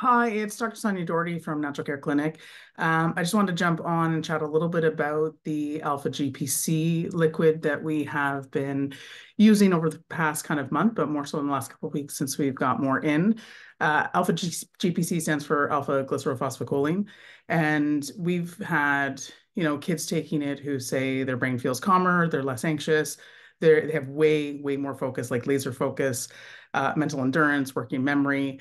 Hi, it's Dr. Sonia Doherty from Natural Care Clinic. Um, I just wanted to jump on and chat a little bit about the Alpha GPC liquid that we have been using over the past kind of month, but more so in the last couple of weeks since we've got more in. Uh, alpha G GPC stands for alpha glycerophosphocholine, and we've had you know kids taking it who say their brain feels calmer, they're less anxious, they have way way more focus, like laser focus, uh, mental endurance, working memory.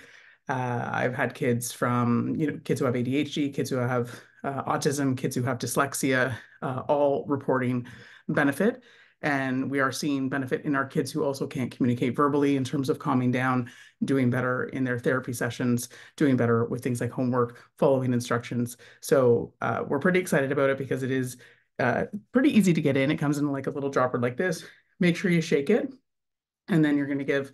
Uh, I've had kids from, you know, kids who have ADHD, kids who have uh, autism, kids who have dyslexia, uh, all reporting benefit. And we are seeing benefit in our kids who also can't communicate verbally in terms of calming down, doing better in their therapy sessions, doing better with things like homework, following instructions. So uh, we're pretty excited about it because it is uh, pretty easy to get in. It comes in like a little dropper like this. Make sure you shake it. And then you're going to give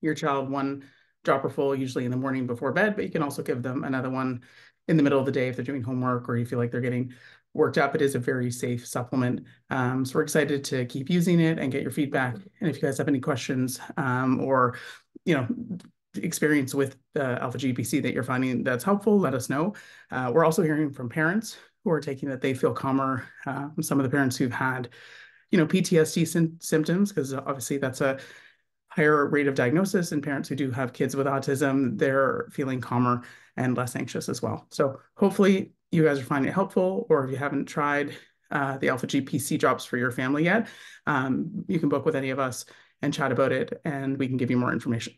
your child one dropper full usually in the morning before bed, but you can also give them another one in the middle of the day if they're doing homework or you feel like they're getting worked up. It is a very safe supplement. Um, so we're excited to keep using it and get your feedback. And if you guys have any questions um, or, you know, experience with uh, Alpha GPC that you're finding that's helpful, let us know. Uh, we're also hearing from parents who are taking that they feel calmer. Uh, some of the parents who've had, you know, PTSD symptoms, because obviously that's a higher rate of diagnosis in parents who do have kids with autism, they're feeling calmer and less anxious as well. So hopefully you guys are finding it helpful, or if you haven't tried uh, the Alpha GPC drops for your family yet, um, you can book with any of us and chat about it, and we can give you more information.